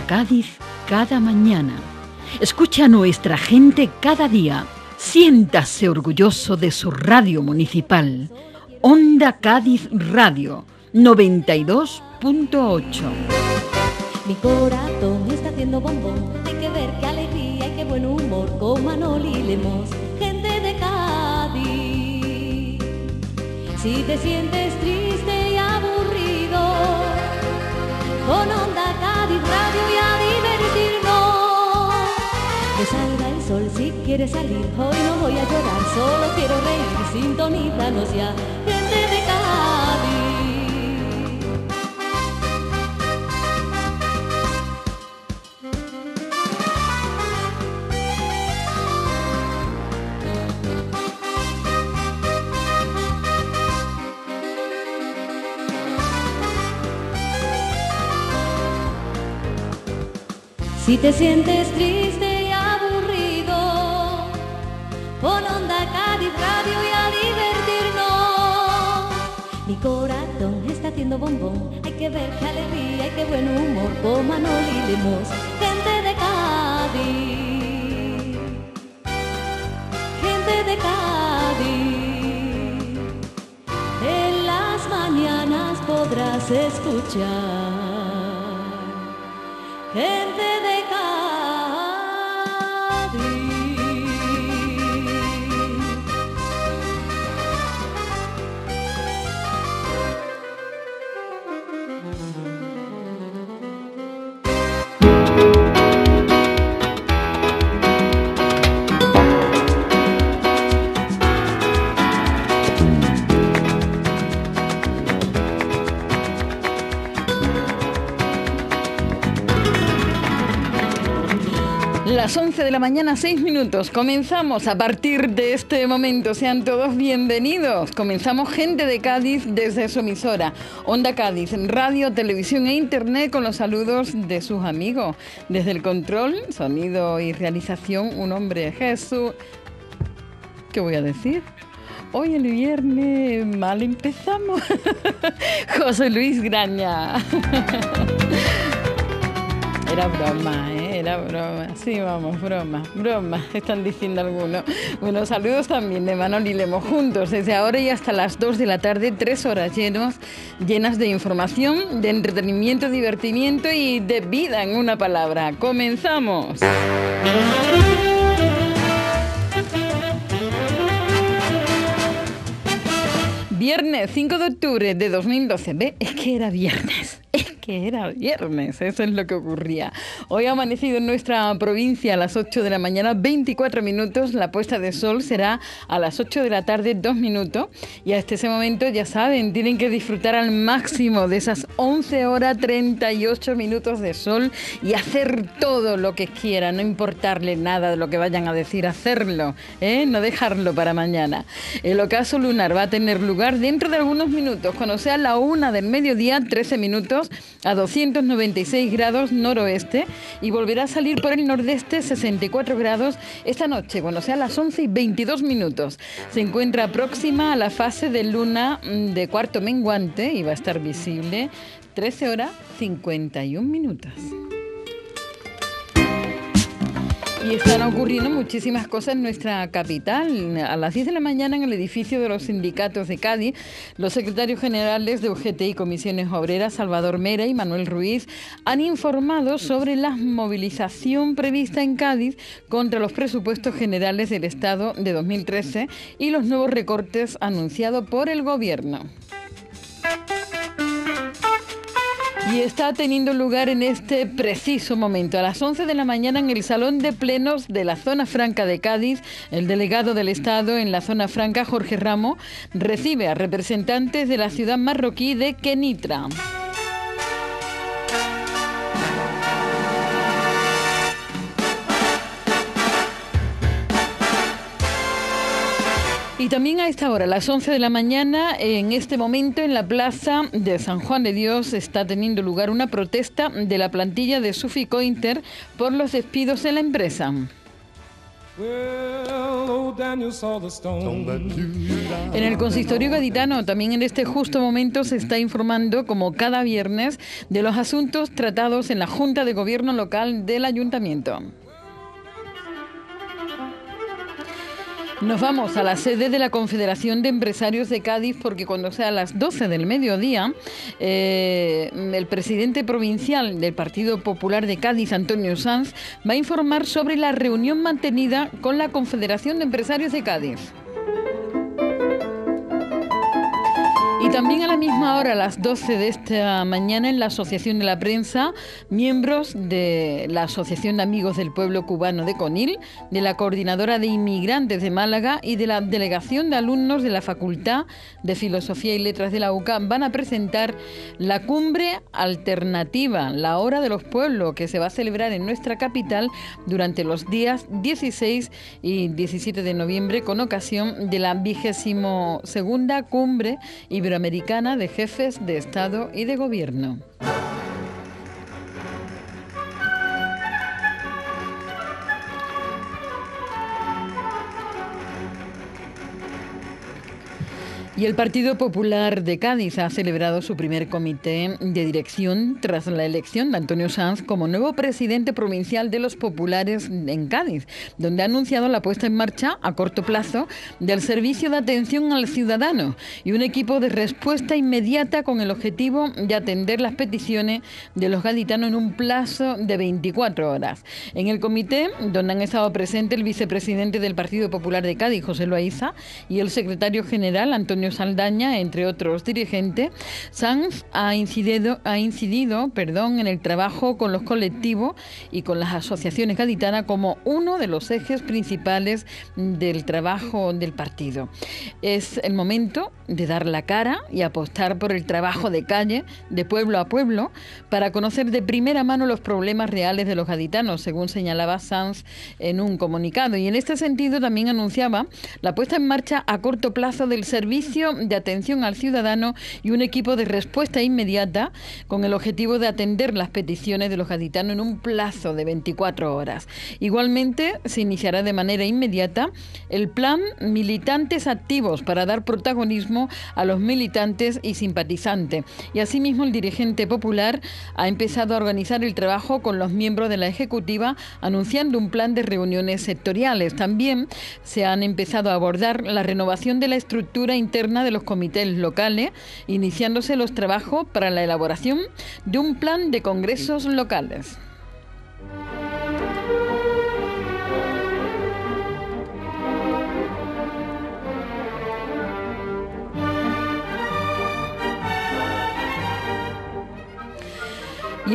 Cádiz cada mañana. Escucha a nuestra gente cada día. Siéntase orgulloso de su radio municipal. Onda Cádiz Radio 92.8. Mi corazón está haciendo bombón. Hay que ver qué alegría y qué buen humor con Manoli Lemos, gente de Cádiz. Si te sientes triste y aburrido, con Onda Cádiz Radio y a divertirnos. Que salga el sol si quieres salir. Hoy no voy a llorar, solo quiero reír. Sintonízanos ya, gente de Cádiz. Si te sientes triste y aburrido, pon onda Cádiz Radio y a divertirnos. Mi corazón está haciendo bombón, hay que ver qué alegría y qué buen humor con Manoli y Lemos, gente de Cádiz, gente de Cádiz. En las mañanas podrás escuchar gente 11 de la mañana, 6 minutos. Comenzamos a partir de este momento. Sean todos bienvenidos. Comenzamos Gente de Cádiz desde su emisora. Onda Cádiz, radio, televisión e internet con los saludos de sus amigos. Desde el control, sonido y realización, un hombre Jesús. ¿Qué voy a decir? Hoy el viernes mal empezamos. José Luis Graña. Era broma, ¿eh? Era broma. Sí, vamos, broma, broma, están diciendo algunos. Bueno, saludos también de Manoli Lemos juntos, desde ahora y hasta las 2 de la tarde, tres horas llenos, llenas de información, de entretenimiento, divertimiento y de vida en una palabra. ¡Comenzamos! Viernes 5 de octubre de 2012. Ve, es que era viernes. Es que era viernes, eso es lo que ocurría. Hoy ha amanecido en nuestra provincia a las 8 de la mañana, 24 minutos. La puesta de sol será a las 8 de la tarde, 2 minutos. Y hasta ese momento, ya saben, tienen que disfrutar al máximo de esas 11 horas 38 minutos de sol y hacer todo lo que quieran, no importarle nada de lo que vayan a decir, hacerlo, ¿eh? no dejarlo para mañana. El ocaso lunar va a tener lugar dentro de algunos minutos, cuando sea la una del mediodía, 13 minutos a 296 grados noroeste y volverá a salir por el nordeste 64 grados esta noche, cuando sea las 11 y 22 minutos. Se encuentra próxima a la fase de luna mm, de cuarto menguante y va a estar visible 13 horas 51 minutos. Y están ocurriendo muchísimas cosas en nuestra capital. A las 10 de la mañana en el edificio de los sindicatos de Cádiz, los secretarios generales de UGT y Comisiones Obreras, Salvador Mera y Manuel Ruiz, han informado sobre la movilización prevista en Cádiz contra los presupuestos generales del Estado de 2013 y los nuevos recortes anunciados por el Gobierno. Y está teniendo lugar en este preciso momento, a las 11 de la mañana, en el Salón de Plenos de la Zona Franca de Cádiz. El delegado del Estado en la Zona Franca, Jorge Ramos, recibe a representantes de la ciudad marroquí de Kenitra. Y también a esta hora, a las 11 de la mañana, en este momento en la plaza de San Juan de Dios está teniendo lugar una protesta de la plantilla de Sufico Inter por los despidos de la empresa. Well, En el consistorio gaditano, también en este justo momento, se está informando, como cada viernes, de los asuntos tratados en la Junta de Gobierno Local del Ayuntamiento. Nos vamos a la sede de la Confederación de Empresarios de Cádiz porque cuando sea a las 12 del mediodía, eh, el presidente provincial del Partido Popular de Cádiz, Antonio Sanz, va a informar sobre la reunión mantenida con la Confederación de Empresarios de Cádiz. También a la misma hora, a las 12 de esta mañana, en la Asociación de la Prensa, miembros de la Asociación de Amigos del Pueblo Cubano de Conil, de la Coordinadora de Inmigrantes de Málaga y de la Delegación de Alumnos de la Facultad de Filosofía y Letras de la UCA van a presentar la cumbre alternativa, la Hora de los Pueblos, que se va a celebrar en nuestra capital durante los días 16 y 17 de noviembre con ocasión de la vigésimo segunda cumbre ibero Americana de Jefes de Estado y de Gobierno. Y el Partido Popular de Cádiz ha celebrado su primer comité de dirección tras la elección de Antonio Sanz como nuevo presidente provincial de los populares en Cádiz, donde ha anunciado la puesta en marcha a corto plazo del servicio de atención al ciudadano y un equipo de respuesta inmediata con el objetivo de atender las peticiones de los gaditanos en un plazo de 24 horas. En el comité, donde han estado presentes el vicepresidente del Partido Popular de Cádiz, José Loaiza, y el secretario general, Antonio Saldaña, entre otros dirigentes, Sanz ha incidido, ha incidido perdón, en el trabajo con los colectivos y con las asociaciones gaditanas como uno de los ejes principales del trabajo del partido. Es el momento de dar la cara y apostar por el trabajo de calle, de pueblo a pueblo, para conocer de primera mano los problemas reales de los gaditanos, según señalaba Sanz en un comunicado. Y en este sentido también anunciaba la puesta en marcha a corto plazo del servicio de atención al ciudadano y un equipo de respuesta inmediata con el objetivo de atender las peticiones de los gaditanos en un plazo de 24 horas. Igualmente, se iniciará de manera inmediata el plan Militantes Activos para dar protagonismo a los militantes y simpatizantes. Y asimismo, el dirigente popular ha empezado a organizar el trabajo con los miembros de la Ejecutiva, anunciando un plan de reuniones sectoriales. También se han empezado a abordar la renovación de la estructura interna de los comités locales, iniciándose los trabajos para la elaboración de un plan de congresos locales.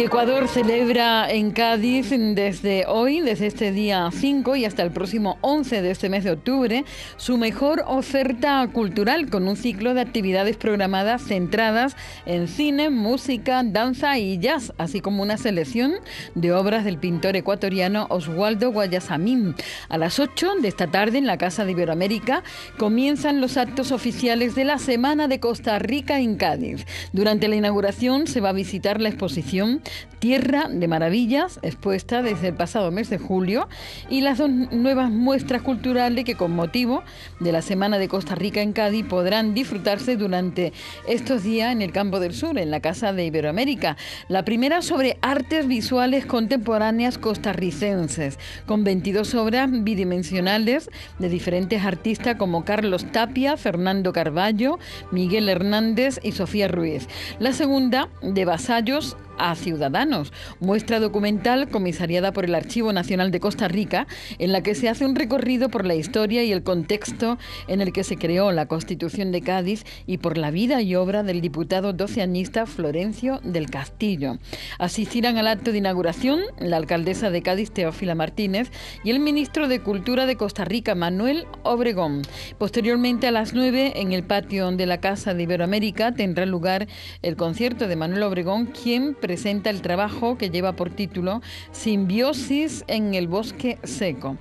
Ecuador celebra en Cádiz desde hoy, desde este día 5 y hasta el próximo 11 de este mes de octubre, su mejor oferta cultural con un ciclo de actividades programadas centradas en cine, música, danza y jazz, así como una selección de obras del pintor ecuatoriano Oswaldo Guayasamín. A las 8 de esta tarde en la Casa de Iberoamérica comienzan los actos oficiales de la Semana de Costa Rica en Cádiz. Durante la inauguración se va a visitar la exposición Tierra de Maravillas, expuesta desde el pasado mes de julio, y las dos nuevas muestras culturales que con motivo de la Semana de Costa Rica en Cádiz podrán disfrutarse durante estos días en el Campo del Sur, en la Casa de Iberoamérica. La primera sobre artes visuales contemporáneas costarricenses, con 22 obras bidimensionales de diferentes artistas como Carlos Tapia, Fernando Carballo, Miguel Hernández y Sofía Ruiz. La segunda de Vasallos a Ciudadanos, muestra documental comisariada por el Archivo Nacional de Costa Rica, en la que se hace un recorrido por la historia y el contexto en el que se creó la Constitución de Cádiz y por la vida y obra del diputado doceañista Florencio del Castillo. Asistirán al acto de inauguración la alcaldesa de Cádiz, Teófila Martínez, y el ministro de Cultura de Costa Rica, Manuel Obregón. Posteriormente, a las 9, en el patio de la Casa de Iberoamérica, tendrá lugar el concierto de Manuel Obregón, quien presenta el trabajo que lleva por título Simbiosis en el bosque seco.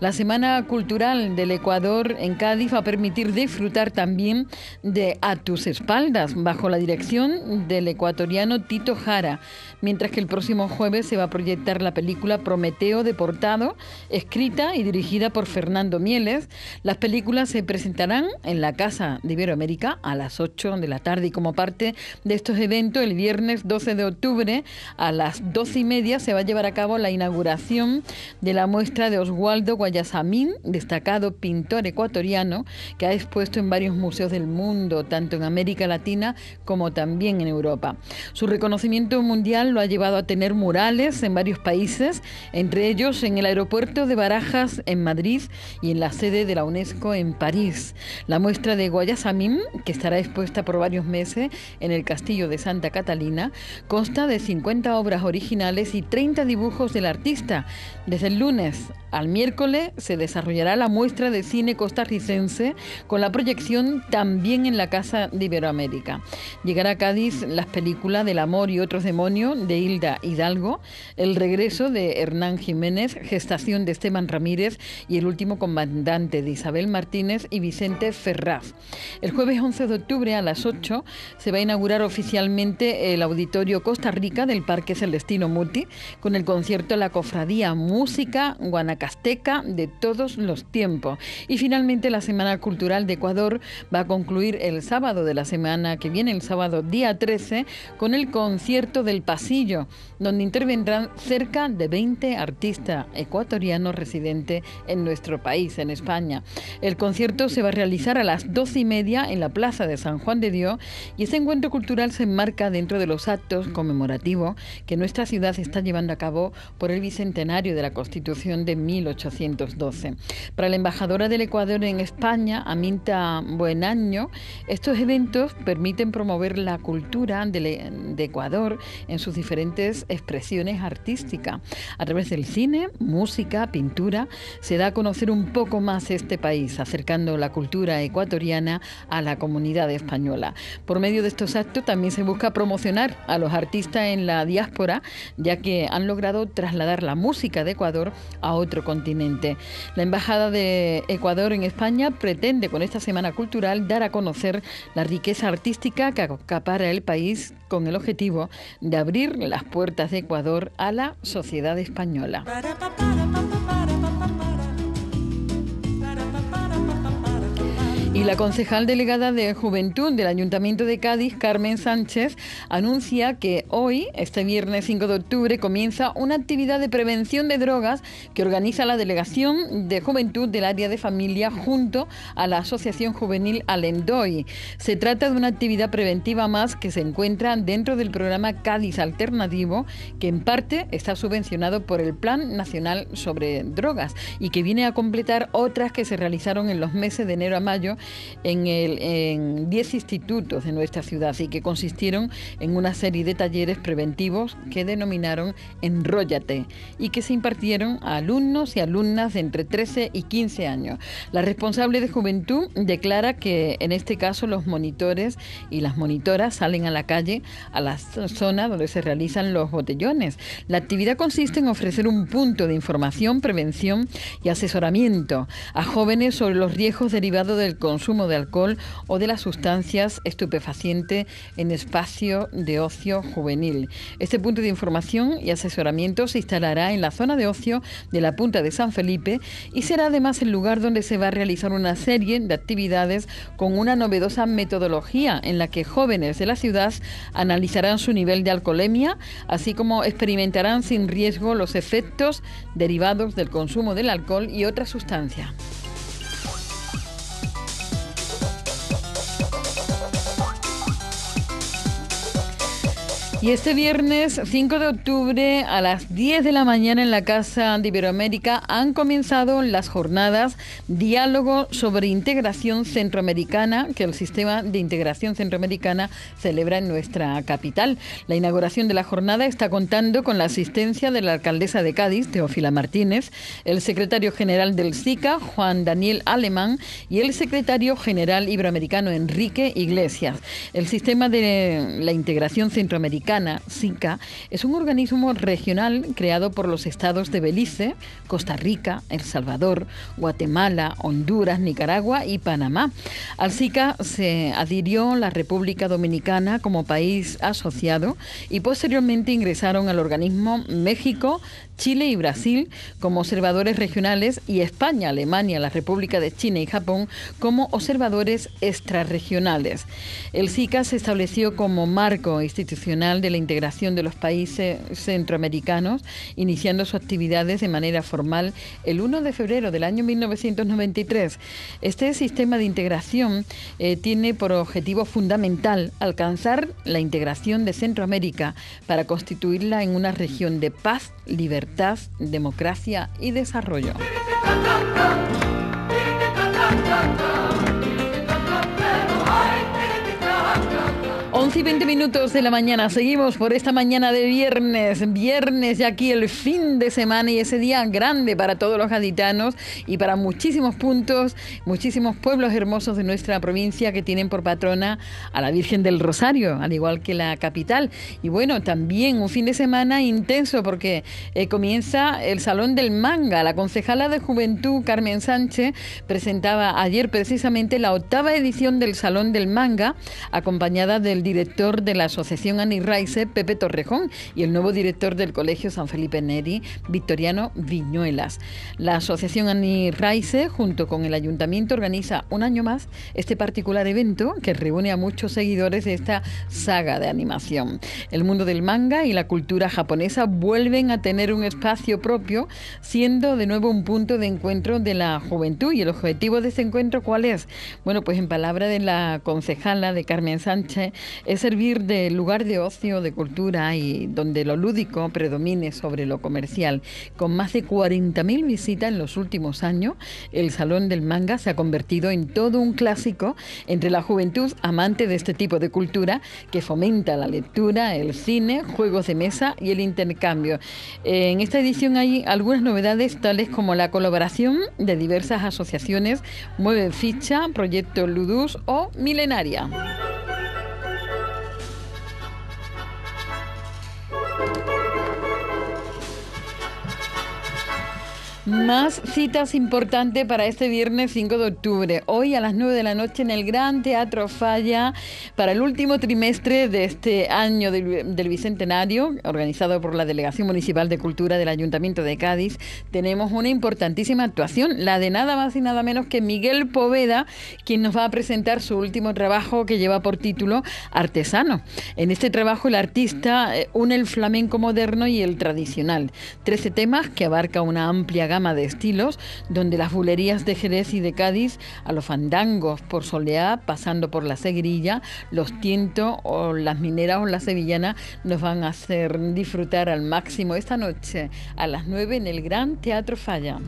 La Semana Cultural del Ecuador en Cádiz va a permitir disfrutar también de A tus espaldas, bajo la dirección del ecuatoriano Tito Jara, mientras que el próximo jueves se va a proyectar la película Prometeo Deportado, escrita y dirigida por Fernando Mieles. Las películas se presentarán en la Casa de Iberoamérica a las 8 de la tarde y como parte de estos eventos, el viernes 12 de octubre a las 12 y media se va a llevar a cabo la inauguración de la muestra de Oswaldo Guayasamín, destacado pintor ecuatoriano que ha expuesto en varios museos del mundo, tanto en América Latina como también en Europa. Su reconocimiento mundial lo ha llevado a tener murales en varios países, entre ellos en el aeropuerto de Barajas en Madrid y en la sede de la UNESCO en París. La muestra de Guayasamín, que estará expuesta por varios meses en el Castillo de Santa Catalina, consta de 50 obras originales y 30 dibujos del artista. Desde el lunes al miércoles se desarrollará la muestra de cine costarricense con la proyección también en la Casa de Iberoamérica. Llegará a Cádiz las películas Del amor y otros demonios de Hilda Hidalgo, El regreso de Hernán Jiménez, Gestación de Esteban Ramírez y El último comandante de Isabel Martínez y Vicente Ferraz. El jueves 11 de octubre a las 8 se va a inaugurar oficialmente el Auditorio Costa Rica del Parque Celestino Muti con el concierto La Cofradía Música Guanacaste De todos los tiempos. Y finalmente la Semana Cultural de Ecuador va a concluir el sábado de la semana que viene, el sábado día 13, con el concierto del pasillo, donde intervendrán cerca de 20 artistas ecuatorianos residentes en nuestro país, en España. El concierto se va a realizar a las doce y media en la Plaza de San Juan de Dios y este encuentro cultural se enmarca dentro de los actos conmemorativos que nuestra ciudad está llevando a cabo por el bicentenario de la Constitución de 1812. Para la embajadora del Ecuador en España, Aminta Buenaño, estos eventos permiten promover la cultura de, Ecuador en sus diferentes expresiones artísticas. A través del cine, música, pintura, se da a conocer un poco más este país, acercando la cultura ecuatoriana a la comunidad española. Por medio de estos actos también se busca promocionar a los artistas en la diáspora, ya que han logrado trasladar la música de Ecuador a continente. La Embajada de Ecuador en España pretende con esta Semana Cultural dar a conocer la riqueza artística que acapara el país con el objetivo de abrir las puertas de Ecuador a la sociedad española. Y la concejal delegada de Juventud del Ayuntamiento de Cádiz, Carmen Sánchez, anuncia que hoy, este viernes 5 de octubre, comienza una actividad de prevención de drogas que organiza la Delegación de Juventud del Área de Familia junto a la Asociación Juvenil Alendoy. Se trata de una actividad preventiva más que se encuentra dentro del programa Cádiz Alternativo, que en parte está subvencionado por el Plan Nacional sobre Drogas y que viene a completar otras que se realizaron en los meses de enero a mayo en 10 institutos de nuestra ciudad y que consistieron en una serie de talleres preventivos que denominaron Enróllate y que se impartieron a alumnos y alumnas de entre 13 y 15 años. La responsable de juventud declara que en este caso los monitores y las monitoras salen a la calle, a la zona donde se realizan los botellones. La actividad consiste en ofrecer un punto de información, prevención y asesoramiento a jóvenes sobre los riesgos derivados del consumo de alcohol o de las sustancias estupefacientes en espacio de ocio juvenil. Este punto de información y asesoramiento se instalará en la zona de ocio de la Punta de San Felipe y será además el lugar donde se va a realizar una serie de actividades con una novedosa metodología en la que jóvenes de la ciudad analizarán su nivel de alcoholemia, así como experimentarán sin riesgo los efectos derivados del consumo del alcohol y otras sustancias. Y este viernes 5 de octubre a las 10 de la mañana en la Casa de Iberoamérica han comenzado las jornadas Diálogo sobre Integración Centroamericana que el Sistema de Integración Centroamericana celebra en nuestra capital. La inauguración de la jornada está contando con la asistencia de la alcaldesa de Cádiz, Teófila Martínez, el secretario general del SICA, Juan Daniel Alemán, y el secretario general iberoamericano, Enrique Iglesias. El Sistema de la Integración Centroamericana SICA, es un organismo regional creado por los estados de Belice, Costa Rica, El Salvador, Guatemala, Honduras, Nicaragua y Panamá. Al SICA se adhirió la República Dominicana como país asociado y posteriormente ingresaron al organismo México, Chile y Brasil como observadores regionales y España, Alemania, la República de China y Japón como observadores extrarregionales. El SICA se estableció como marco institucional de la integración de los países centroamericanos, iniciando sus actividades de manera formal el 1 de febrero del año 1993. Este sistema de integración eh, tiene por objetivo fundamental alcanzar la integración de Centroamérica para constituirla en una región de paz, libertad, democracia y desarrollo. 11 y 20 minutos de la mañana. Seguimos por esta mañana de viernes. Viernes y aquí el fin de semana y ese día grande para todos los gaditanos y para muchísimos puntos, muchísimos pueblos hermosos de nuestra provincia que tienen por patrona a la Virgen del Rosario, al igual que la capital. Y bueno, también un fin de semana intenso porque eh, comienza el Salón del Manga. La concejala de Juventud, Carmen Sánchez, presentaba ayer precisamente la octava edición del Salón del Manga, acompañada del director de la Asociación Raice, Pepe Torrejón, y el nuevo director del Colegio San Felipe Neri, Victoriano Viñuelas. La Asociación Raice, junto con el Ayuntamiento, organiza un año más este particular evento que reúne a muchos seguidores de esta saga de animación. El mundo del manga y la cultura japonesa vuelven a tener un espacio propio, siendo de nuevo un punto de encuentro de la juventud. ¿Y el objetivo de este encuentro cuál es? Bueno, pues en palabra de la concejala de Carmen Sánchez, es servir de lugar de ocio, de cultura y donde lo lúdico predomine sobre lo comercial. Con más de 40.000 visitas en los últimos años, el Salón del Manga se ha convertido en todo un clásico entre la juventud amante de este tipo de cultura que fomenta la lectura, el cine, juegos de mesa y el intercambio. En esta edición hay algunas novedades tales como la colaboración de diversas asociaciones, Mueve Ficha, Proyecto Ludus o Milenaria. Más citas importantes para este viernes 5 de octubre. Hoy a las 9 de la noche en el Gran Teatro Falla para el último trimestre de este año del, Bicentenario, organizado por la Delegación Municipal de Cultura del Ayuntamiento de Cádiz, tenemos una importantísima actuación, la de nada más y nada menos que Miguel Poveda, quien nos va a presentar su último trabajo que lleva por título Artesano. En este trabajo el artista eh, une el flamenco moderno y el tradicional. Trece temas que abarca una amplia gama de estilos, donde las bulerías de Jerez y de Cádiz, a los fandangos por Soleá, pasando por la Segrilla, los tientos o las mineras o la sevillana, nos van a hacer disfrutar al máximo esta noche a las 9 en el Gran Teatro Falla.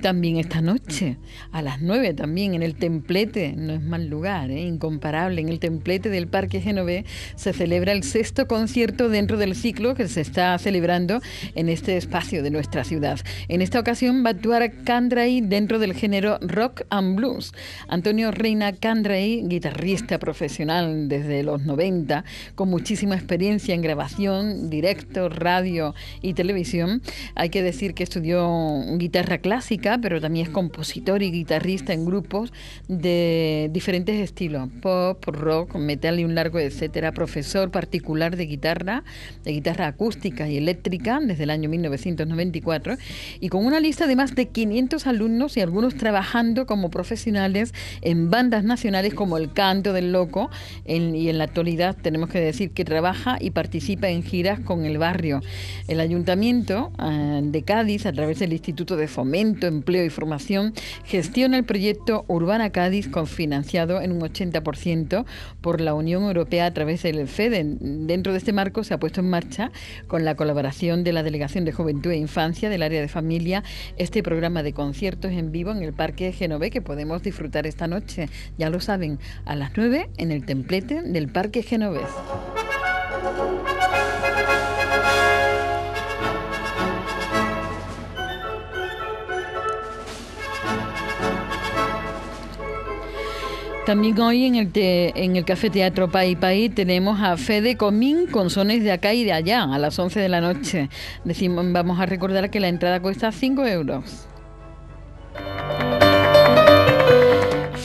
También esta noche, a las 9 también, en el templete, no es mal lugar, ¿eh? incomparable, en el templete del Parque Genové se celebra el sexto concierto dentro del ciclo que se está celebrando en este espacio de nuestra ciudad. En esta ocasión va a actuar Candray dentro del género rock and blues. Antonio Reina Candray, guitarrista profesional desde los 90, con muchísima experiencia en grabación, directo, radio y televisión. Hay que decir que estudió guitarra clásica, pero también es compositor y guitarrista en grupos de diferentes estilos, pop, rock, metal y un largo etcétera. Profesor particular de guitarra, de guitarra acústica y eléctrica desde el año 1994 y con una lista de más de 500 alumnos y algunos trabajando como profesionales en bandas nacionales como El Canto del Loco y en la actualidad tenemos que decir que trabaja y participa en giras con el barrio. El ayuntamiento eh, de Cádiz a través del Instituto de Fomento, Empleo y Formación, gestiona el proyecto Urbana Cádiz, cofinanciado en un 80% por la Unión Europea a través del FEDE. Dentro de este marco se ha puesto en marcha, con la colaboración de la Delegación de Juventud e Infancia del área de familia, este programa de conciertos en vivo en el Parque Genové que podemos disfrutar esta noche. Ya lo saben, a las 9 en el templete del Parque Genovés. También hoy en el, en el Café Teatro Pai Pai tenemos a Fede Comín con sones de acá y de allá a las 11 de la noche. Decimos, vamos a recordar que la entrada cuesta 5 euros.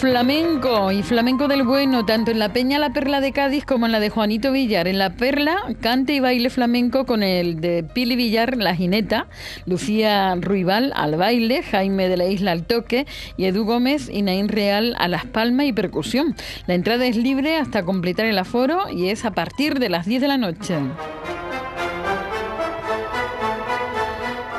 Flamenco y flamenco del bueno, tanto en la Peña La Perla de Cádiz como en la de Juanito Villar. En la Perla, cante y baile flamenco con el de Pili Villar, la jineta, Lucía Ruibal al baile, Jaime de la Isla al toque y Edu Gómez y Naín Real a las palmas y percusión. La entrada es libre hasta completar el aforo y es a partir de las 10 de la noche.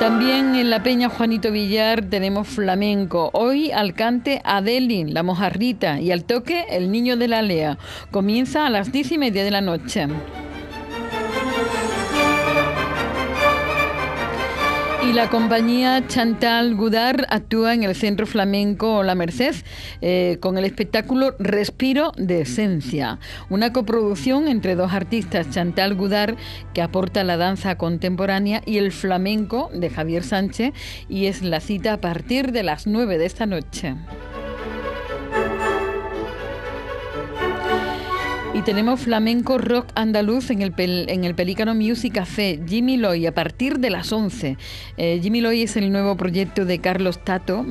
También en la Peña Juanito Villar tenemos flamenco. Hoy al cante Adelin, la mojarrita, y al toque el niño de la Lea. Comienza a las diez y media de la noche. La compañía Chantal Gudar actúa en el Centro Flamenco La Merced eh, con el espectáculo Respiro de Esencia, una coproducción entre dos artistas, Chantal Gudar, que aporta la danza contemporánea, y el flamenco de Javier Sánchez, y es la cita a partir de las 9 de esta noche. Y tenemos flamenco rock andaluz en el, en el Pelícano Music Café, Jimmy Loy, a partir de las 11. Eh, Jimmy Loy es el nuevo proyecto de Carlos Tato,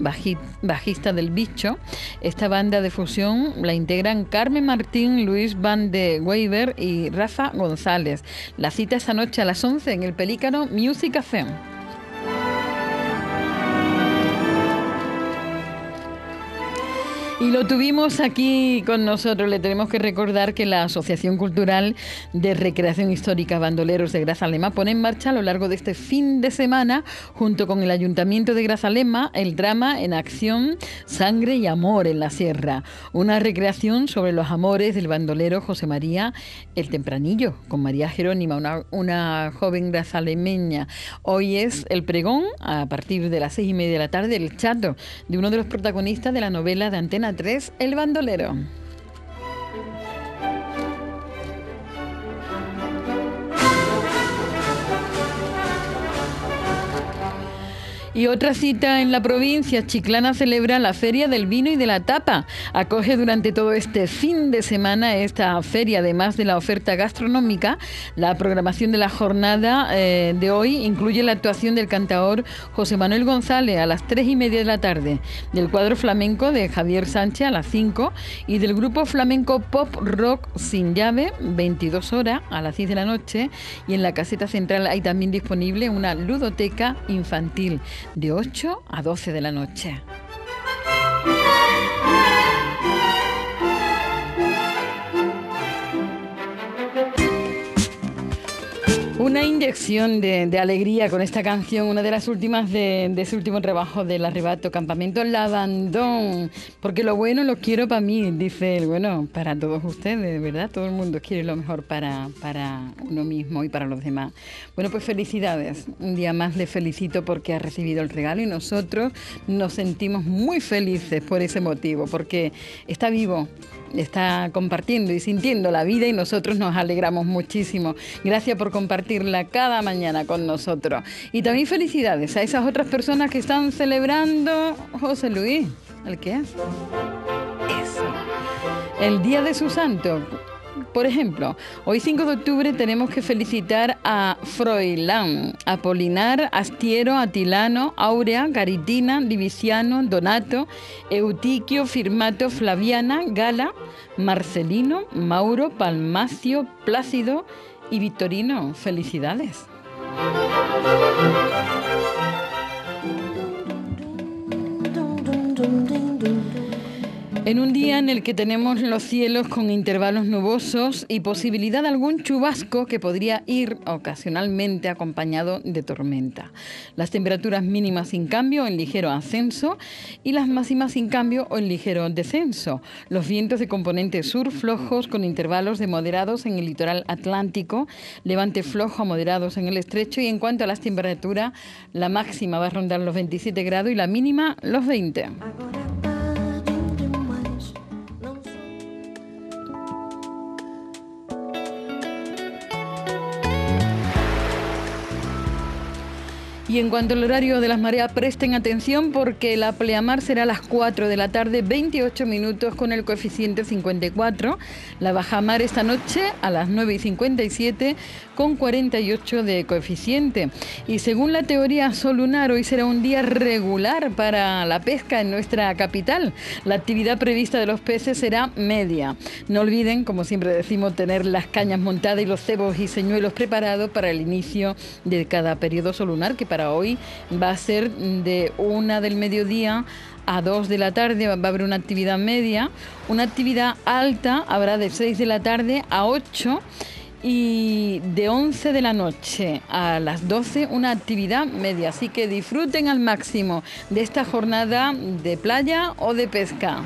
bajista del Bicho. Esta banda de fusión la integran Carmen Martín, Luis Van de Weber y Rafa González. La cita esta noche a las 11 en el Pelícano Music Café. Y lo tuvimos aquí con nosotros. Le tenemos que recordar que la Asociación Cultural de Recreación Histórica Bandoleros de Grazalema pone en marcha a lo largo de este fin de semana, junto con el Ayuntamiento de Grazalema, el drama en acción Sangre y Amor en la Sierra. Una recreación sobre los amores del bandolero José María el Tempranillo, con María Jerónima, una, una joven grazalemeña. Hoy es el pregón, a partir de las seis y media de la tarde, el chato de uno de los protagonistas de la novela de Antena 3, El Bandolero. Y otra cita en la provincia, Chiclana celebra la Feria del Vino y de la Tapa. Acoge durante todo este fin de semana esta feria, además de la oferta gastronómica. La programación de la jornada eh, de hoy incluye la actuación del cantador José Manuel González a las tres y media de la tarde, del cuadro flamenco de Javier Sánchez a las 5 y del grupo flamenco Pop Rock Sin Llave, 22 horas a las 10 de la noche. Y en la caseta central hay también disponible una ludoteca infantil de 8 a 12 de la noche. Una inyección de, alegría con esta canción, una de las últimas de, ese último trabajo del arrebato, Campamento Lavandón, porque lo bueno lo quiero para mí, dice él, bueno, para todos ustedes, ¿verdad? Todo el mundo quiere lo mejor para, para uno mismo y para los demás. Bueno, pues felicidades, un día más le felicito porque ha recibido el regalo y nosotros nos sentimos muy felices por ese motivo, porque está vivo, está compartiendo y sintiendo la vida y nosotros nos alegramos muchísimo. Gracias por compartirla cada mañana con nosotros. Y también felicidades a esas otras personas que están celebrando José Luis. ¿El qué? Eso. El día de su santo. Por ejemplo, hoy 5 de octubre tenemos que felicitar a Froilán, Apolinar, Astiero, Atilano, Aurea, Garitina, Divisiano, Donato, Eutiquio, Firmato, Flaviana, Gala, Marcelino, Mauro, Palmacio, Plácido y Victorino. Felicidades. En un día en el que tenemos los cielos con intervalos nubosos y posibilidad de algún chubasco que podría ir ocasionalmente acompañado de tormenta. Las temperaturas mínimas sin cambio en ligero ascenso y las máximas sin cambio o en ligero descenso. Los vientos de componente sur flojos con intervalos de moderados en el litoral atlántico, levante flojo a moderados en el estrecho y en cuanto a las temperaturas, la máxima va a rondar los 27 grados y la mínima los 20. Y en cuanto al horario de las mareas, presten atención porque la pleamar será a las 4 de la tarde, 28 minutos con el coeficiente 54. La bajamar esta noche a las 9 y 57 con 48 de coeficiente. Y según la teoría solunar, hoy será un día regular para la pesca en nuestra capital. La actividad prevista de los peces será media. No olviden, como siempre decimos, tener las cañas montadas y los cebos y señuelos preparados para el inicio de cada periodo solunar, que para hoy va a ser de una del mediodía a 2 de la tarde va a haber una actividad media, una actividad alta habrá de 6 de la tarde a 8 y de 11 de la noche a las 12 una actividad media. Así que disfruten al máximo de esta jornada de playa o de pesca.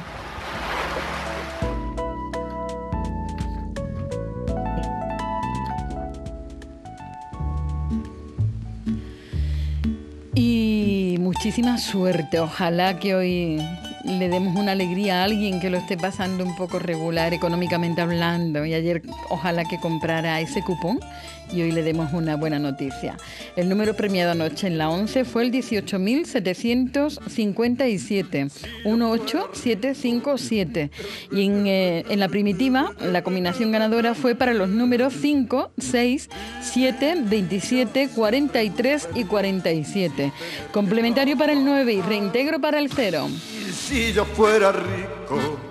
Muchísima suerte. Ojalá que hoy le demos una alegría a alguien que lo esté pasando un poco regular económicamente hablando. Y ayer ojalá que comprara ese cupón y hoy le demos una buena noticia. El número premiado anoche en la 11 fue el 18.757, 18757. Y en, eh, en la primitiva, la combinación ganadora fue para los números 5, 6, 7, 27, 43 y 47. Complementario para el 9 y reintegro para el 0 si yo fuera rico